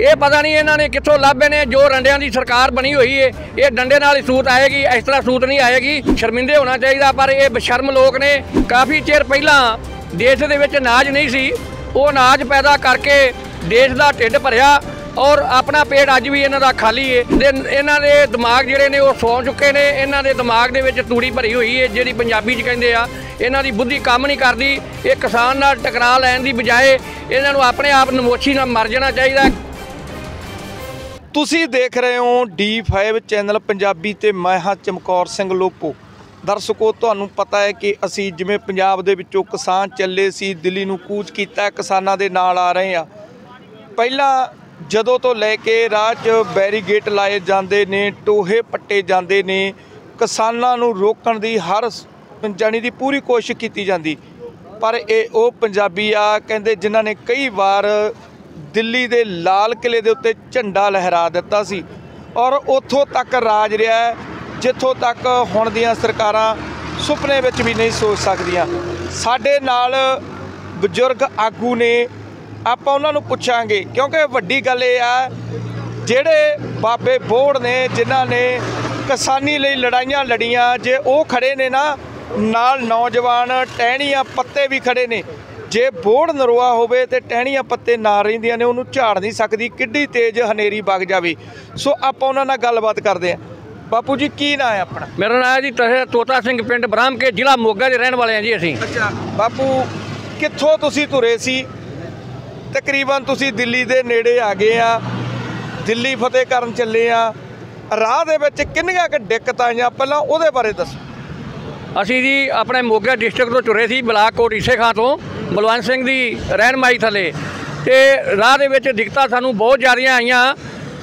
ਇਹ ਪਤਾ ਨਹੀਂ ਇਹਨਾਂ ਨੇ ਕਿੱਥੋਂ ਲੱਭੇ ਨੇ ਜੋ ਰੰਡਿਆਂ ਦੀ ਸਰਕਾਰ ਬਣੀ ਹੋਈ ਏ, ਇਹ ਡੰਡੇ ਨਾਲ ਹੀ ਸੂਤ ਆਏਗੀ, ਇਸ ਤਰ੍ਹਾਂ ਸੂਤ ਨਹੀਂ ਆਏਗੀ, ਸ਼ਰਮਿੰਦੇ ਹੋਣਾ ਚਾਹੀਦਾ, ਪਰ ਇਹ ਬਸ਼ਰਮ ਲੋਕ ਨੇ, ਕਾਫੀ ਚਿਰ ਪਹਿਲਾਂ ਦੇਸ਼ ਦੇ ਵਿੱਚ ਅਨਾਜ ਨਹੀਂ ਸੀ, ਉਹ ਅਨਾਜ ਪੈਦਾ ਕਰਕੇ ਦੇਸ਼ ਦਾ ਢਿੱਡ ਭਰਿਆ, ਔਰ ਆਪਣਾ ਪੇਟ ਅੱਜ ਵੀ ਇਹਨਾਂ ਦਾ ਖਾਲੀ ਏ ਇਹਨਾਂ ਦੇ ਦਿਮਾਗ ਜਿਹੜੇ ਨੇ ਉਹ ਸੌਂ ਚੁੱਕੇ ਨੇ, ਇਹਨਾਂ ਦੇ ਦਿਮਾਗ ਦੇ ਵਿੱਚ ਤੂੜੀ ਭਰੀ ਹੋਈ ਏ, ਜਿਹੜੀ ਪੰਜਾਬੀ 'ਚ ਕਹਿੰਦੇ ਆ, ਇਹਨਾਂ ਦੀ ਬੁੱਧੀ ਕੰਮ ਨਹੀਂ ਕਰਦੀ, ਇਹ ਕਿਸਾਨ ਨਾਲ ਟਕਰਾ ਲੈਣ ਦੀ ਬਜਾਏ ਇਹਨਾਂ ਨੂੰ ਆਪਣੇ ਆਪ ਨਮੋਸ਼ੀ ਨਾਲ ਮਰ ਜਾਣਾ ਚਾਹੀਦਾ ਤੁਸੀਂ ਦੇਖ ਰਹੇ ਹੋ D5 ਚੈਨਲ ਪੰਜਾਬੀ ਤੇ ਮੈਂ ਹਾਂ ਚਮਕੌਰ ਸਿੰਘ ਲੋਪੋ। ਦਰਸ਼ਕੋ, ਤੁਹਾਨੂੰ ਪਤਾ ਹੈ ਕਿ ਅਸੀਂ ਜਿਵੇਂ ਪੰਜਾਬ ਦੇ ਵਿੱਚੋਂ ਕਿਸਾਨ ਚੱਲੇ ਸੀ, ਦਿੱਲੀ ਨੂੰ ਕੂਚ ਕੀਤਾ, ਕਿਸਾਨਾਂ ਦੇ ਨਾਲ ਆ ਰਹੇ ਆ ਪਹਿਲਾਂ ਜਦੋਂ ਤੋਂ ਲੈ ਕੇ ਰਾਹ 'ਚ ਬੈਰੀਗੇਟ ਲਾਏ ਜਾਂਦੇ ਨੇ, ਟੋਹੇ ਪੱਟੇ ਜਾਂਦੇ ਨੇ, ਕਿਸਾਨਾਂ ਨੂੰ ਰੋਕਣ ਦੀ ਹਰ ਸ- ਜਾਣੀ ਦੀ ਪੂਰੀ ਕੋਸ਼ਿਸ਼ ਕੀਤੀ ਜਾਂਦੀ। ਪਰ ਇਹ ਉਹ ਪੰਜਾਬੀ ਆ, ਕਹਿੰਦੇ ਜਿਨ੍ਹਾਂ ਨੇ ਕਈ ਵਾਰ ਦਿੱਲੀ ਦੇ ਲਾਲ ਕਿਲੇ ਦੇ ਉੱਤੇ ਝੰਡਾ ਲਹਿਰਾ ਦਿੱਤਾ ਸੀ ਔਰ ਉੱਥੋਂ ਤੱਕ ਰਾਜ ਰਿਹਾ ਜਿੱਥੋਂ ਤੱਕ ਹੁਣ ਦੀਆਂ ਸਰਕਾਰਾਂ ਸੁਪਨੇ ਵਿੱਚ ਵੀ ਨਹੀਂ ਸੋਚ ਸਕਦੀਆਂ। ਸਾਡੇ ਨਾਲ ਬਜ਼ੁਰਗ ਆਗੂ ਨੇ, ਆਪਾਂ ਉਹਨਾਂ ਨੂੰ ਪੁੱਛਾਂਗੇ, ਕਿਉਂਕਿ ਵੱਡੀ ਗੱਲ ਇਹ ਆ, ਜਿਹੜੇ ਬਾਬੇ ਬੋੜ ਨੇ, ਜਿਨ੍ਹਾਂ ਨੇ ਕਿਸਾਨੀ ਲਈ ਲੜਾਈਆਂ ਲੜੀਆਂ, ਜੇ ਉਹ ਖੜੇ ਨੇ ਨਾ, ਨਾਲ ਨੌਜਵਾਨ ਟਹਿਣੀਆਂ ਪੱਤੇ ਵੀ ਖੜੇ ਨੇ। ਜੇ ਬੋੜ ਨਰਵਾ ਹੋਵੇ ਤੇ ਟਹਿਣੀਆਂ ਪੱਤੇ ਨਾ ਰਹਿੰਦੀਆਂ ਨੇ ਉਹਨੂੰ ਝਾੜ ਨਹੀਂ ਸਕਦੀ ਕਿੱਡੀ ਤੇਜ਼ ਹਨੇਰੀ ਵਗ ਜਾਵੇ। ਸੋ ਆਪਾਂ ਉਹਨਾਂ ਨਾਲ ਗੱਲਬਾਤ ਕਰਦੇ ਆਂ ਬਾਪੂ ਜੀ ਕੀ ਨਾਂ ਹੈ ਆਪਣਾ? ਮੇਰਾ ਨਾਮ ਹੈ ਜੀ ਤਹਿ ਤੋਤਾ ਸਿੰਘ ਪਿੰਡ ਬ੍ਰਾਹਮ ਕੇ ਜ਼ਿਲ੍ਹਾ ਮੋਗਾ ਦੇ ਰਹਿਣ ਵਾਲੇ ਹਾਂ ਜੀ ਅਸੀਂ। ਅੱਛਾ ਬਾਪੂ ਕਿੱਥੋਂ ਤੁਸੀਂ ਤੁਰੇ ਸੀ? ਤਕਰੀਬਨ ਤੁਸੀਂ ਦਿੱਲੀ ਦੇ ਨੇੜੇ ਆ ਗਏ ਆ। ਦਿੱਲੀ ਫਤਿਹ ਕਰਨ ਚੱਲੇ ਆ। ਰਾਹ ਦੇ ਵਿੱਚ ਕਿੰਨੀਆਂ ਕੁ ਦਿੱਕਤਾਂ ਆਈਆਂ? ਪਹਿਲਾਂ ਉਹਦੇ ਬਾਰੇ ਦੱਸੋ। ਅਸੀਂ ਜੀ ਆਪਣੇ ਮੋਗਾ ਡਿਸਟ੍ਰਿਕਟ ਤੋਂ ਚੁਰੇ ਸੀ, ਬਲਾਕ ਕੋਟ ਈਸੇ ਖਾਂ ਤੋਂ, ਬਲਵੰਤ ਸਿੰਘ ਦੀ ਰਹਿਨਮਾਈ ਥੱਲੇ। ਤੇ ਰਾਹ ਦੇ ਵਿੱਚ ਦਿੱਕਤਾਂ ਸਾਨੂੰ ਬਹੁਤ ਜ਼ਿਆਦੀਆਂ ਆਈਆਂ।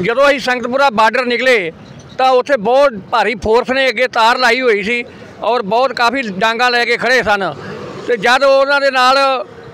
ਜਦੋਂ ਅਸੀਂ ਸੰਗਤਪੁਰਾ ਬਾਰਡਰ ਨਿਕਲੇ, ਤਾਂ ਉੱਥੇ ਬਹੁਤ ਭਾਰੀ ਫੋਰਸ ਨੇ, ਅੱਗੇ ਤਾਰ ਲਾਈ ਹੋਈ ਸੀ ਔਰ ਬਹੁਤ ਕਾਫੀ ਡਾਂਗਾ ਲੈ ਕੇ ਖੜੇ ਸਨ। ਤੇ ਜਦ ਉਹਨਾਂ ਦੇ ਨਾਲ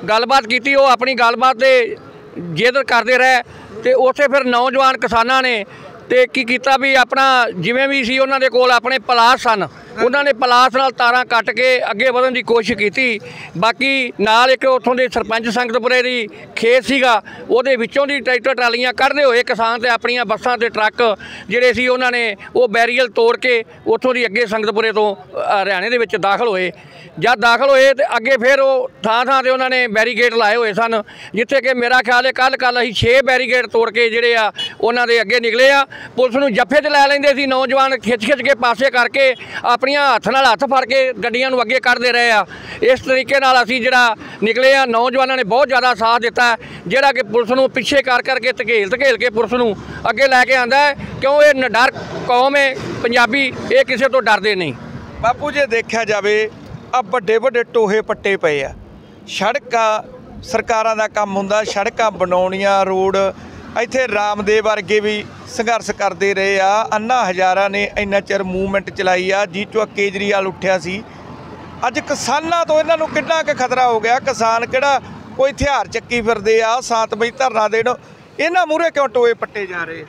ਗੱਲਬਾਤ ਕੀਤੀ, ਉਹ ਆਪਣੀ ਗੱਲਬਾਤ ਦੇ ਜਿੱਦ ਕਰਦੇ ਰਹੇ। ਤੇ ਉੱਥੇ ਫਿਰ ਨੌਜਵਾਨ ਕਿਸਾਨਾਂ ਨੇ ਤੇ ਕੀ ਕੀਤਾ ਵੀ ਆਪਣਾ ਜਿਵੇਂ ਵੀ ਸੀ, ਉਹਨਾਂ ਦੇ ਕੋਲ ਆਪਣੇ ਪਲਾਸ ਸਨ। ਉਹਨਾਂ ਨੇ ਪਲਾਸ ਨਾਲ ਤਾਰਾਂ ਕੱਟ ਕੇ ਅੱਗੇ ਵਧਣ ਦੀ ਕੋਸ਼ਿਸ਼ ਕੀਤੀ। ਬਾਕੀ ਨਾਲ ਇੱਕ ਉੱਥੋਂ ਦੇ ਸਰਪੰਚ ਸੰਗਤਪੁਰੇ ਦੀ ਖੇਤ ਸੀਗਾ, ਉਹਦੇ ਵਿੱਚੋਂ ਦੀ ਟਰੈਕਟਰ ਟਰਾਲੀਆਂ ਕੱਢਦੇ ਹੋਏ ਕਿਸਾਨ ਤੇ ਆਪਣੀਆਂ ਬੱਸਾਂ ਤੇ ਟਰੱਕ ਜਿਹੜੇ ਸੀ ਉਹਨਾਂ ਨੇ ਉਹ ਬੈਰੀਅਲ ਤੋੜ ਕੇ ਉੱਥੋਂ ਦੀ ਅੱਗੇ ਸੰਗਤਪੁਰੇ ਤੋਂ ਹਰਿਆਣੇ ਦੇ ਵਿੱਚ ਦਾਖਲ ਹੋਏ। ਜਦ ਦਾਖਲ ਹੋਏ ਤੇ ਅੱਗੇ ਫਿਰ ਉਹ ਥਾਂ ਥਾਂ ਤੇ ਉਹਨਾਂ ਨੇ ਬੈਰੀਗੇਡ ਲਾਏ ਹੋਏ ਸਨ, ਜਿੱਥੇ ਕਿ ਮੇਰਾ ਖਿਆਲ ਹੈ ਕੱਲ ਕੱਲ ਅਸੀਂ 6 ਬੈਰੀਗੇਡ ਤੋੜ ਕੇ ਜਿਹੜੇ ਆ ਉਹਨਾਂ ਦੇ ਅੱਗੇ ਨਿਕਲੇ ਆ। ਪੁਲਿਸ ਨੂੰ ਜੱਫੇ 'ਚ ਲੈ ਲੈਂਦੇ ਸੀ, ਨੌਜਵਾਨ ਖਿੱਚ ਖਿੱਚ ਕੇ ਪਾਸੇ ਕਰਕੇ ਆਪਣੀਆਂ ਹੱਥ ਨਾਲ ਹੱਥ ਫੜ ਕੇ ਗੱਡੀਆਂ ਨੂੰ ਅੱਗੇ ਕਰਦੇ ਰਹੇ ਆ। ਇਸ ਤਰੀਕੇ ਨਾਲ ਅਸੀਂ ਜਿਹੜਾ ਨਿਕਲੇ ਆ, ਨੌਜਵਾਨਾਂ ਨੇ ਬਹੁਤ ਜ਼ਿਆਦਾ ਸਾਥ ਦਿੱਤਾ ਜਿਹੜਾ ਕਿ ਪੁਲਿਸ ਨੂੰ ਪਿੱਛੇ ਕਰ ਕਰਕੇ ਧਕੇਲ ਧਕੇਲ ਕੇ ਪੁਲਿਸ ਨੂੰ ਅੱਗੇ ਲੈ ਕੇ ਆਂਦਾ ਹੈ। ਕਿਉਂ ਇਹ ਨਡਰ ਕੌਮ ਹੈ, ਪੰਜਾਬੀ, ਇਹ ਕਿਸੇ ਤੋਂ ਡਰਦੇ ਨਹੀਂ। ਬਾਪੂ, ਜੇ ਦੇਖਿਆ ਜਾਵੇ, ਆ ਵੱਡੇ ਵੱਡੇ ਟੋਹੇ ਪੱਟੇ ਪਏ ਆ। ਸੜਕਾਂ, ਸਰਕਾਰਾਂ ਦਾ ਕੰਮ ਹੁੰਦਾ, ਸੜਕਾਂ ਬਣਾਉਣੀਆਂ, ਰੋਡ ਇੱਥੇ ਰਾਮਦੇਵ ਵਰਗੇ ਵੀ ਸੰਘਰਸ਼ ਕਰਦੇ ਰਹੇ ਆ। ਅੰਨਾ ਹਜ਼ਾਰਾਂ ਨੇ ਇੰਨਾ ਚਿਰ ਮੂਵਮੈਂਟ ਚਲਾਈ ਆ ਜੀ ਚੋਂ ਕੇਜਰੀਵਾਲ ਉੱਠਿਆ ਸੀ। ਅੱਜ ਕਿਸਾਨਾਂ ਤੋਂ ਇਹਨਾਂ ਨੂੰ ਕਿੰਨਾ ਕੁ ਖਤਰਾ ਹੋ ਗਿਆ? ਕਿਸਾਨ ਕਿਹੜਾ ਕੋਈ ਹਥਿਆਰ ਚੱਕੀ ਫਿਰਦੇ ਆ ਸਾਤਮਈ ਧਰਨਾ ਦੇਣ। ਇਹਨਾਂ ਮੂਹਰੇ ਕਿਉਂ ਟੋਏ ਪੱਟੇ ਜਾ ਰਹੇ?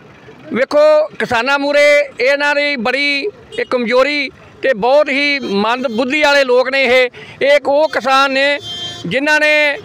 ਵੇਖੋ, ਕਿਸਾਨਾਂ ਮੂਰੇ ਇਹਨਾਂ ਦੀ ਬੜੀ ਇਹ ਕਮਜ਼ੋਰੀ ਤੇ ਬਹੁਤ ਹੀ ਮੰਦ ਬੁੱਧੀ ਵਾਲੇ ਲੋਕ ਨੇ ਇਹ ਇੱਕ ਉਹ ਕਿਸਾਨ ਨੇ ਜਿਨ੍ਹਾਂ ਨੇ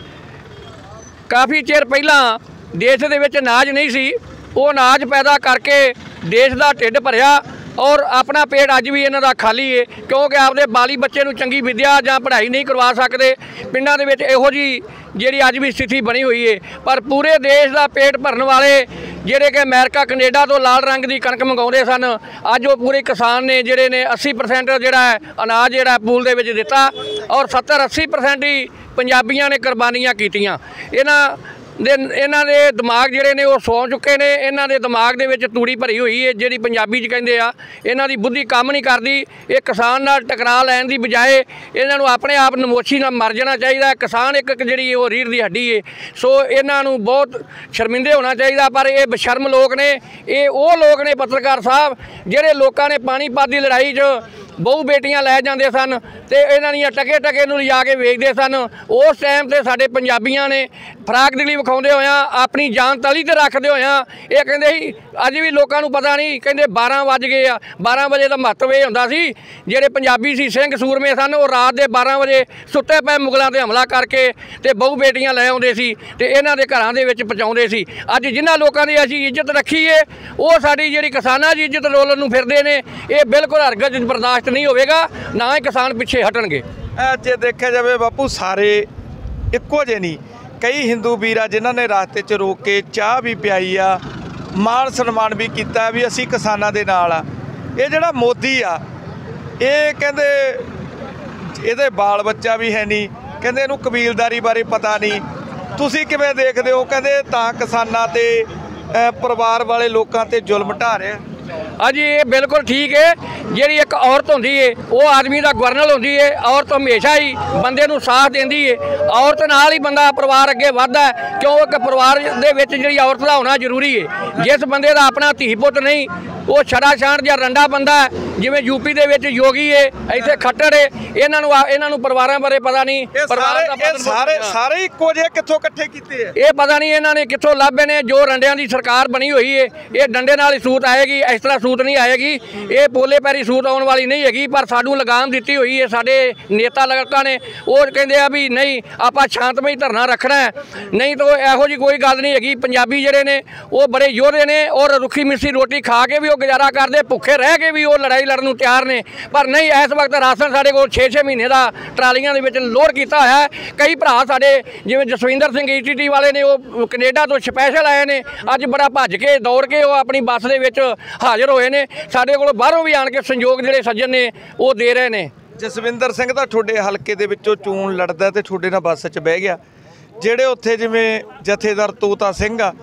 ਕਾਫੀ ਚਿਰ ਪਹਿਲਾਂ ਦੇਸ਼ ਦੇ ਵਿੱਚ ਅਨਾਜ ਨਹੀਂ ਸੀ। ਉਹ ਅਨਾਜ ਪੈਦਾ ਕਰਕੇ ਦੇਸ਼ ਦਾ ਢਿੱਡ ਭਰਿਆ ਔਰ ਆਪਣਾ ਪੇਟ ਅੱਜ ਵੀ ਇਹਨਾਂ ਦਾ ਖਾਲੀ ਏ, ਕਿਉਂਕਿ ਆਪਦੇ ਬਾਲੀ ਬੱਚੇ ਨੂੰ ਚੰਗੀ ਵਿਦਿਆ ਜਾਂ ਪੜ੍ਹਾਈ ਨਹੀਂ ਕਰਵਾ ਸਕਦੇ। ਪਿੰਡਾਂ ਦੇ ਵਿੱਚ ਇਹੋ ਜੀ ਜਿਹੜੀ ਅੱਜ ਵੀ ਸਥਿਤੀ ਬਣੀ ਹੋਈ ਏ। ਪਰ ਪੂਰੇ ਦੇਸ਼ ਦਾ ਪੇਟ ਭਰਨ ਵਾਲੇ ਜਿਹੜੇ ਕਿ ਅਮਰੀਕਾ, ਕੈਨੇਡਾ ਤੋਂ ਲਾਲ ਰੰਗ ਦੀ ਕਣਕ ਮੰਗਾਉਂਦੇ ਸਨ, ਅੱਜ ਉਹ ਪੂਰੇ ਕਿਸਾਨ ਨੇ ਜਿਹੜੇ ਨੇ 80% ਜਿਹੜਾ ਅਨਾਜ ਜਿਹੜਾ ਪੂਲ ਦੇ ਵਿੱਚ ਦਿੱਤਾ ਔਰ 70 80% ਹੀ ਪੰਜਾਬੀਆਂ ਨੇ ਕੁਰਬਾਨੀਆਂ ਕੀਤੀਆਂ। ਇਹਨਾਂ ਦੇ ਇਹਨਾਂ ਦੇ ਦਿਮਾਗ ਜਿਹੜੇ ਨੇ ਉਹ ਸੌਂ ਚੁੱਕੇ ਨੇ, ਇਹਨਾਂ ਦੇ ਦਿਮਾਗ ਦੇ ਵਿੱਚ ਤੂੜੀ ਭਰੀ ਹੋਈ ਹੈ ਜਿਹੜੀ ਪੰਜਾਬੀ 'ਚ ਕਹਿੰਦੇ ਆ, ਇਹਨਾਂ ਦੀ ਬੁੱਧੀ ਕੰਮ ਨਹੀਂ ਕਰਦੀ, ਇਹ ਕਿਸਾਨ ਨਾਲ ਟਕਰਾ ਲੈਣ ਦੀ ਬਜਾਏ ਇਹਨਾਂ ਨੂੰ ਆਪਣੇ ਆਪ ਨਮੋਸ਼ੀ ਨਾਲ ਮਰ ਜਾਣਾ ਚਾਹੀਦਾ, ਕਿਸਾਨ ਇੱਕ ਇੱਕ ਜਿਹੜੀ ਉਹ ਰੀੜ ਦੀ ਹੱਡੀ ਏ। ਸੋ ਇਹਨਾਂ ਨੂੰ ਬਹੁਤ ਸ਼ਰਮਿੰਦੇ ਹੋਣਾ ਚਾਹੀਦਾ, ਪਰ ਇਹ ਬਸ਼ਰਮ ਲੋਕ ਨੇ, ਇਹ ਉਹ ਲੋਕ ਨੇ ਪੱਤਰਕਾਰ ਸਾਹਿਬ, ਜਿਹੜੇ ਲੋਕਾਂ ਨੇ ਪਾਣੀਪਤ ਦੀ ਲੜਾਈ 'ਚ ਬਹੁ ਬੇਟੀਆਂ ਲੈ ਜਾਂਦੇ ਸਨ ਤੇ ਇਹਨਾਂ ਦੀਆਂ ਟਕੇ ਟਕੇ ਨੂੰ ਲਿਜਾ ਕੇ ਵੇਚਦੇ ਸਨ। ਉਸ ਟਾਈਮ ਤੇ ਸਾਡੇ ਪੰਜਾਬੀਆਂ ਨੇ ਫਰਾਕ ਦਿਲੀ ਵਿਖਾਉਂਦੇ ਹੋਇਆਂ, ਆਪਣੀ ਜਾਨ ਤਲੀ ਤੇ ਰੱਖਦੇ ਹੋਇਆਂ, ਇਹ ਕਹਿੰਦੇ ਸੀ, ਅੱਜ ਵੀ ਲੋਕਾਂ ਨੂੰ ਪਤਾ ਨਹੀਂ, ਕਹਿੰਦੇ 12 ਵੱਜ ਗਏ ਆ 12 ਵਜੇ ਦਾ ਮਹੱਤਵ ਇਹ ਹੁੰਦਾ ਸੀ, ਜਿਹੜੇ ਪੰਜਾਬੀ ਸੀ, ਸਿੰਘ ਸੂਰਮੇ ਸਨ, ਉਹ ਰਾਤ ਦੇ 12 ਵਜੇ ਸੁੱਤੇ ਪਏ ਮੁਗਲਾਂ ਤੇ ਹਮਲਾ ਕਰਕੇ ਤੇ ਬਹੁ ਬੇਟੀਆਂ ਲੈ ਆਉਂਦੇ ਸੀ ਤੇ ਇਹਨਾਂ ਦੇ ਘਰਾਂ ਦੇ ਵਿੱਚ ਪਹੁੰਚਾਉਂਦੇ ਸੀ। ਅੱਜ ਜਿਨ੍ਹਾਂ ਲੋਕਾਂ ਦੀ ਅਸੀਂ ਇੱਜ਼ਤ ਰੱਖੀ ਏ ਉਹ ਸਾਡੀ ਜਿਹੜੀ ਕਿਸਾਨਾਂ ਦੀ ਇੱਜ਼ਤ ਰੋਲਣ ਨੂੰ ਫਿਰਦੇ ਨੇ, ਇਹ ਬਿਲਕੁਲ ਹਰਗਜ਼ ਬਰਦਾਸ਼ਤ ਨਹੀਂ ਹੋਵੇਗਾ, ਨਾ ਹੀ ਕਿਸਾਨ ਪਿੱਛੇ ਹਟਣਗੇ। ਜੇ ਦੇਖਿਆ ਜਾਵੇ ਬਾਪੂ, ਸਾਰੇ ਇੱਕੋ ਜਿਹੇ ਨਹੀਂ ਕਈ ਹਿੰਦੂ ਵੀਰ ਆ ਜਿਨ੍ਹਾਂ ਨੇ ਰਸਤੇ 'ਚ ਰੋਕ ਕੇ ਚਾਹ ਵੀ ਪਿਆਈ ਆ, ਮਾਣ ਸਨਮਾਨ ਵੀ ਕੀਤਾ ਵੀ ਅਸੀਂ ਕਿਸਾਨਾਂ ਦੇ ਨਾਲ ਆ। ਇਹ ਜਿਹੜਾ ਮੋਦੀ ਆ, ਇਹ ਕਹਿੰਦੇ ਇਹਦੇ ਬਾਲ ਬੱਚਾ ਵੀ ਹੈ ਨਹੀਂ, ਕਹਿੰਦੇ ਇਹਨੂੰ ਕਬੀਲਦਾਰੀ ਬਾਰੇ ਪਤਾ ਨਹੀਂ। ਤੁਸੀਂ ਕਿਵੇਂ ਦੇਖਦੇ ਹੋ? ਕਹਿੰਦੇ ਤਾਂ ਕਿਸਾਨਾਂ ਤੇ ਪਰਿਵਾਰ ਵਾਲੇ ਲੋਕਾਂ ਤੇ ਜ਼ੁਲਮ ਢਾ ਰਿਹਾ। ਹਾਂਜੀ, ਇਹ ਬਿਲਕੁਲ ਠੀਕ ਹੈ। ਜਿਹੜੀ ਇੱਕ ਔਰਤ ਹੁੰਦੀ ਹੈ ਉਹ ਆਦਮੀ ਦਾ ਗਵਰਨਰ ਹੁੰਦੀ ਹੈ ਔਰਤ ਹਮੇਸ਼ਾ ਹੀ ਬੰਦੇ ਨੂੰ ਸਾਥ ਦਿੰਦੀ ਹੈ ਔਰਤ ਨਾਲ ਹੀ ਬੰਦਾ ਪਰਿਵਾਰ ਅੱਗੇ ਵੱਧਦਾ ਕਿਉਂ? ਇੱਕ ਪਰਿਵਾਰ ਦੇ ਵਿੱਚ ਜਿਹੜੀ ਔਰਤ ਦਾ ਹੋਣਾ ਜ਼ਰੂਰੀ ਹੈ ਜਿਸ ਬੰਦੇ ਦਾ ਆਪਣਾ ਧੀ ਪੁੱਤ ਨਹੀਂ ਉਹ ਛੜਾ ਛਾਂਟ ਜਾਂ ਰੰਡਾ ਬੰਦਾ ਜਿਵੇਂ ਯੂਪੀ ਦੇ ਵਿੱਚ ਯੋਗੀ ਏ ਇੱਥੇ ਖੱਟਰ ਏ ਇਹਨਾਂ ਨੂੰ ਇਹਨਾਂ ਨੂੰ ਪਰਿਵਾਰਾਂ ਬਾਰੇ ਪਤਾ ਨਹੀਂ ਪਰਿਵਾਰ ਦਾ ਸਾਰੇ ਸਾਰੇ ਇੱਕੋ ਜਿਹੇ ਕਿੱਥੋਂ ਇਕੱਠੇ ਕੀਤੇ ਆ? ਇਹ ਪਤਾ ਨਹੀਂ ਇਹਨਾਂ ਨੇ ਕਿੱਥੋਂ ਲੱਭੇ ਨੇ ਜੋ ਰੰਡਿਆਂ ਦੀ ਸਰਕਾਰ ਬਣੀ ਹੋਈ ਏ ਇਹ ਡੰਡੇ ਨਾਲ ਹੀ ਸੂਤ ਆਏਗੀ ਇਸ ਤਰ੍ਹਾਂ ਸੂਤ ਨਹੀਂ ਆਏਗੀ। ਇਹ ਪੋਲੇ ਪੈਰੀ ਸੂਤ ਆਉਣ ਵਾਲੀ ਨਹੀਂ ਹੈਗੀ ਪਰ ਸਾਨੂੰ ਲਗਾਮ ਦਿੱਤੀ ਹੋਈ ਏ ਸਾਡੇ ਨੇਤਾ ਲੜਕਾ ਨੇ ਉਹ ਕਹਿੰਦੇ ਆ ਵੀ ਨਹੀਂ ਆਪਾਂ ਸ਼ਾਂਤਮਈ ਧਰਨਾ ਰੱਖਣਾ ਹੈ। ਨਹੀਂ ਤਾਂ ਇਹੋ ਜੀ ਕੋਈ ਗੱਲ ਨਹੀਂ ਹੈਗੀ ਪੰਜਾਬੀ ਜਿਹੜੇ ਨੇ ਉਹ ਬੜੇ ਯੋਧੇ ਨੇ ਔਰ ਰੁੱਖੀ ਮਿੱਸੀ ਰੋਟੀ ਖਾ ਕੇ ਵੀ ਉਹ ਗੁਜ਼ਾਰਾ ਕਰਦੇ, ਭੁੱਖੇ ਰਹਿ ਕੇ ਵੀ ਉਹ ਲੜਾਈ ਲੜਨ ਨੂੰ ਤਿਆਰ ਨੇ। ਪਰ ਨਹੀਂ, ਇਸ ਵਕਤ ਰਾਸ਼ਨ ਸਾਡੇ ਕੋਲ 6-6 ਮਹੀਨੇ ਦਾ ਟਰਾਲੀਆਂ ਦੇ ਵਿੱਚ ਲੋਡ ਕੀਤਾ ਹੋਇਆ ਹੈ। ਕਈ ਭਰਾ ਸਾਡੇ, ਜਿਵੇਂ ਜਸਵਿੰਦਰ ਸਿੰਘ ਈਟੀਟੀ ਵਾਲੇ ਨੇ, ਉਹ ਕੈਨੇਡਾ ਤੋਂ ਸਪੈਸ਼ਲ ਆਏ ਨੇ। ਅੱਜ ਬੜਾ ਭੱਜ ਕੇ ਦੌੜ ਕੇ ਉਹ ਆਪਣੀ ਬੱਸ ਦੇ ਵਿੱਚ ਹਾਜ਼ਰ ਹੋਏ ਨੇ। ਸਾਡੇ ਕੋਲ ਬਾਹਰੋਂ ਵੀ ਆਣ ਕੇ ਸੰਯੋਗ ਜਿਹੜੇ ਸੱਜਣ ਨੇ, ਉਹ ਦੇ ਰਹੇ ਨੇ। ਜਸਵਿੰਦਰ ਸਿੰਘ ਤਾਂ ਤੁਹਾਡੇ ਹਲਕੇ ਦੇ ਵਿੱਚੋਂ ਚੋਣ ਲੜਦਾ ਤੇ ਤੁਹਾਡੇ ਨਾਲ ਬੱਸ 'ਚ ਬਹਿ ਗਿਆ। ਜਿਹੜੇ ਉੱਥੇ ਜਿਵੇਂ ਜਥੇਦਾਰ ਤੋਤਾ ਸਿੰਘ ਆ,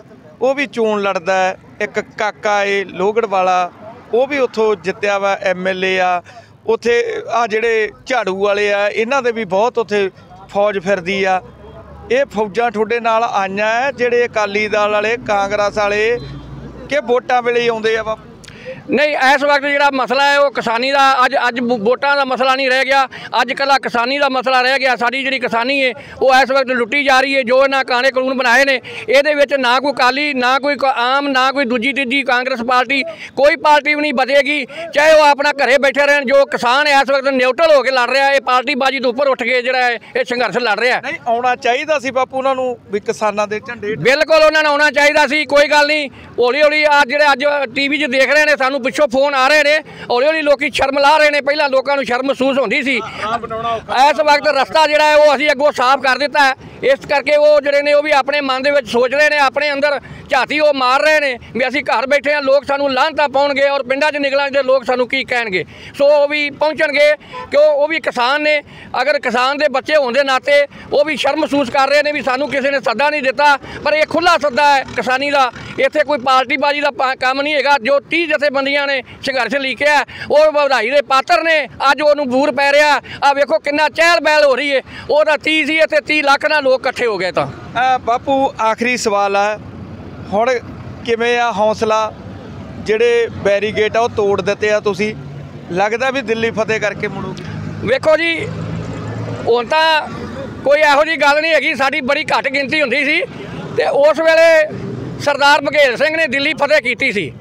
ਉਹ ਵੀ ਚੋਣ ਲੜਦਾ ਇੱਕ ਕਾਕਾ ਏ ਲੋਹਗੜ ਵਾਲਾ, ਉਹ ਵੀ ਉੱਥੋਂ ਜਿੱਤਿਆ ਵਾ ਐਮਐਲਏ ਆ। ਉੱਥੇ ਆ ਜਿਹੜੇ ਝਾੜੂ ਵਾਲੇ ਆ, ਇਹਨਾਂ ਦੇ ਵੀ ਬਹੁਤ ਉੱਥੇ ਫੌਜ ਫਿਰਦੀ ਆ। ਇਹ ਫੌਜਾਂ ਤੁਹਾਡੇ ਨਾਲ ਆਈਆਂ ਹੈ ਜਿਹੜੇ ਅਕਾਲੀ ਦਲ ਵਾਲੇ, ਕਾਂਗਰਸ ਵਾਲੇ, ਕਿ ਵੋਟਾਂ ਵੇਲੇ ਆਉਂਦੇ ਆ ਵਾ ਨਹੀਂ ਇਸ ਵਕਤ ਜਿਹੜਾ ਮਸਲਾ ਹੈ ਉਹ ਕਿਸਾਨੀ ਦਾ ਅੱਜ ਅੱਜ ਵੋਟਾਂ ਦਾ ਮਸਲਾ ਨਹੀਂ ਰਹਿ ਗਿਆ। ਅੱਜ ਕੱਲਾ ਕਿਸਾਨੀ ਦਾ ਮਸਲਾ ਰਹਿ ਗਿਆ। ਸਾਡੀ ਜਿਹੜੀ ਕਿਸਾਨੀ ਹੈ ਉਹ ਇਸ ਵਕਤ ਲੁੱਟੀ ਜਾ ਰਹੀ ਹੈ ਜੋ ਇਹਨਾਂ ਕਾਣੇ ਕਾਨੂੰਨ ਬਣਾਏ ਨੇ। ਇਹਦੇ ਵਿੱਚ ਨਾ ਕੋਈ ਕਾਲੀ ਨਾ ਕੋਈ ਆਮ ਨਾ ਕੋਈ ਦੂਜੀ ਤੀਜੀ ਕਾਂਗਰਸ ਪਾਰਟੀ ਕੋਈ ਪਾਰਟੀ ਵੀ ਨਹੀਂ ਬਚੇਗੀ। ਚਾਹੇ ਉਹ ਆਪਣਾ ਘਰੇ ਬੈਠੇ ਰਹਿਣ ਜੋ ਕਿਸਾਨ ਇਸ ਵਕਤ ਨਿਊਟਰਲ ਹੋ ਕੇ ਲੜ ਰਿਹਾ ਇਹ ਪਾਰਟੀ ਬਾਜੀ ਤੋਂ ਉੱਪਰ ਉੱਠ ਕੇ ਜਿਹੜਾ ਹੈ ਇਹ ਸੰਘਰਸ਼ ਲੜ ਰਿਹਾ ਨਹੀਂ ਆਉਣਾ ਚਾਹੀਦਾ ਸੀ ਬਾਪੂ ਉਹਨਾਂ ਨੂੰ ਵੀ ਕਿਸਾਨਾਂ ਦੇ ਝੰਡੇ ਬਿਲਕੁਲ ਉਹਨਾਂ ਨੂੰ ਆਉਣਾ ਚਾਹੀਦਾ ਸੀ ਕੋਈ ਗੱਲ ਨਹੀਂ। ਹੌਲੀ ਹੌਲੀ ਆ ਜਿਹੜੇ ਅੱਜ ਟੀਵੀ 'ਚ ਦੇਖ ਰਹੇ ਨੇ ਸਾਨੂੰ ਪਿੱਛੋਂ ਫੋਨ ਆ ਰਹੇ ਨੇ, ਹੌਲੀ ਹੌਲੀ ਲੋਕੀ ਸ਼ਰਮ ਲਾ ਰਹੇ ਨੇ। ਪਹਿਲਾਂ ਲੋਕਾਂ ਨੂੰ ਸ਼ਰਮ ਮਹਿਸੂਸ ਹੁੰਦੀ ਸੀ। ਇਸ ਵਕਤ ਰਸਤਾ ਜਿਹੜਾ ਹੈ, ਉਹ ਅਸੀਂ ਅੱਗੋਂ ਸਾਫ਼ ਕਰ ਦਿੱਤਾ ਹੈ। ਇਸ ਕਰਕੇ ਉਹ ਜਿਹੜੇ ਨੇ, ਉਹ ਵੀ ਆਪਣੇ ਮਨ ਦੇ ਵਿੱਚ ਸੋਚ ਰਹੇ ਨੇ, ਆਪਣੇ ਅੰਦਰ ਝਾਤੀ ਉਹ ਮਾਰ ਰਹੇ ਨੇ ਵੀ ਅਸੀਂ ਘਰ ਬੈਠੇ ਆ ਲੋਕ ਸਾਨੂੰ ਲਾਂਘਤਾ ਪਾਉਣਗੇ ਔਰ ਪਿੰਡਾਂ 'ਚ ਨਿਕਲਾਂਗੇ ਲੋਕ ਸਾਨੂੰ ਕੀ ਕਹਿਣਗੇ। ਸੋ ਉਹ ਵੀ ਪਹੁੰਚਣਗੇ ਕਿਉਂ ਉਹ ਵੀ ਕਿਸਾਨ ਨੇ। ਅਗਰ ਕਿਸਾਨ ਦੇ ਬੱਚੇ ਹੋਣ ਦੇ ਨਾਤੇ ਉਹ ਵੀ ਸ਼ਰਮ ਮਹਿਸੂਸ ਕਰ ਰਹੇ ਨੇ ਵੀ ਸਾਨੂੰ ਕਿਸੇ ਨੇ ਸੱਦਾ ਨਹੀਂ ਦਿੱਤਾ, ਪਰ ਇਹ ਖੁੱਲਾ ਸੱਦਾ ਹੈ ਕਿਸਾਨੀ ਦਾ। ਇੱਥੇ ਕੋਈ ਪਾਰਟੀ ਬਾਜੀ ਦਾ ਕੰਮ ਨਹੀਂ ਹੈਗਾ। ਜੋ 30 ਜਥੇਬੰਦੀਆਂ ਨੇ ਸੰਘਰਸ਼ ਲਿਖਿਆ ਉਹ ਵਧਾਈ ਦੇ ਪਾਤਰ ਨੇ ਅੱਜ ਉਹਨੂੰ ਬੂਰ ਪੈ ਰਿਹਾ। ਆ ਵੇਖੋ ਕਿੰਨਾ ਚਹਿਲ ਪਹਿਲ ਹੋ ਰਹੀ ਹੈ ਉਹਦਾ 30 ਸੀ ਇੱਥੇ 30 ਲੱਖ ਨਾਲ ਲੋਕ ਇਕੱਠੇ ਹੋ ਗਏ ਤਾਂ। ਬਾਪੂ ਆਖਰੀ ਸਵਾਲ ਆ। ਹੁਣ ਕਿਵੇਂ ਆ ਹੌਸਲਾ? ਜਿਹੜੇ ਬੈਰੀਗੇਟ ਆ ਉਹ ਤੋੜ ਦਿੱਤੇ ਆ ਤੁਸੀਂ। ਲੱਗਦਾ ਵੀ ਦਿੱਲੀ ਫਤਿਹ ਕਰਕੇ ਮੁੜੋਗੇ। ਵੇਖੋ ਜੀ ਹੁਣ ਤਾਂ ਕੋਈ ਇਹੋ ਜੀ ਗੱਲ ਨਹੀਂ ਹੈਗੀ। ਸਾਡੀ ਬੜੀ ਘੱਟ ਗਿਣਤੀ ਹੁੰਦੀ ਸੀ। ਤੇ ਉਸ ਵੇਲੇ ਸਰਦਾਰ ਬਘੇਲ ਸਿੰਘ ਨੇ ਦਿੱਲੀ ਫਤਿਹ ਕੀਤੀ ਸੀ।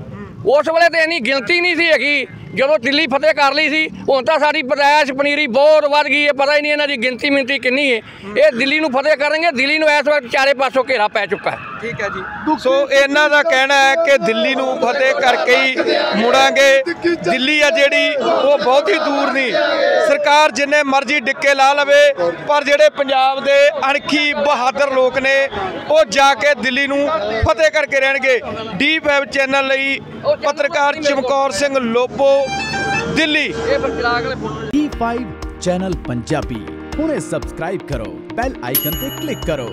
ਉਸ ਵੇਲੇ ਤੇ ਇੰਨੀ ਗਿਣਤੀ ਨਹੀਂ ਸੀ ਹੈਗੀ। ਜਦੋਂ ਦਿੱਲੀ ਫਤਿਹ ਕਰ ਲਈ ਸੀ, ਹੁਣ ਤਾਂ ਸਾਡੀ ਪਦਾਇਸ਼ ਪਨੀਰੀ ਬਹੁਤ ਵੱਧ ਗਈ ਹੈ, ਪਤਾ ਹੀ ਨਹੀਂ ਇਹਨਾਂ ਦੀ ਗਿਣਤੀ ਮਿੰਤੀ ਕਿੰਨੀ ਹੈ। ਇਹ ਦਿੱਲੀ ਨੂੰ ਫਤਿਹ ਕਰਨਗੇ, ਦਿੱਲੀ ਨੂੰ ਇਸ ਵਕਤ ਚਾਰੇ ਪਾਸੋਂ ਘੇਰਾ ਪੈ ਚੁੱਕਾ ਹੈ। ਠੀਕ ਹੈ ਜੀ। ਸੋ ਇਹਨਾਂ ਦਾ ਕਹਿਣਾ ਹੈ ਕਿ ਦਿੱਲੀ ਨੂੰ ਫਤਿਹ ਕਰਕੇ ਹੀ ਮੁੜਾਂਗੇ। ਦਿੱਲੀ ਆ ਜਿਹੜੀ ਉਹ ਬਹੁਤੀ ਦੂਰ ਨਹੀਂ। ਸਰਕਾਰ ਜਿੰਨੇ ਮਰਜ਼ੀ ਡਿੱਕੇ ਲਾ ਲਵੇ ਪਰ ਜਿਹੜੇ ਪੰਜਾਬ ਦੇ ਅਣਖੀ ਬਹਾਦਰ ਲੋਕ ਨੇ ਉਹ ਜਾ ਕੇ ਦਿੱਲੀ ਨੂੰ ਫਤਿਹ ਕਰਕੇ ਰਹਿਣਗੇ। ਡੀ5 ਚੈਨਲ ਲਈ ਪੱਤਰਕਾਰ Chamkaur Singh Lopo Delhi. D5 channel Punjabi. ਹੁਣੇ ਸਬਸਕ੍ਰਾਈਬ ਕਰੋ ਬੈਲ ਆਈਕਨ ਤੇ ਕਲਿੱਕ ਕਰੋ।